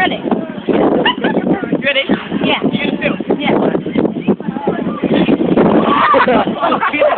ready. Ready? Yeah. You too. Yeah. Oh,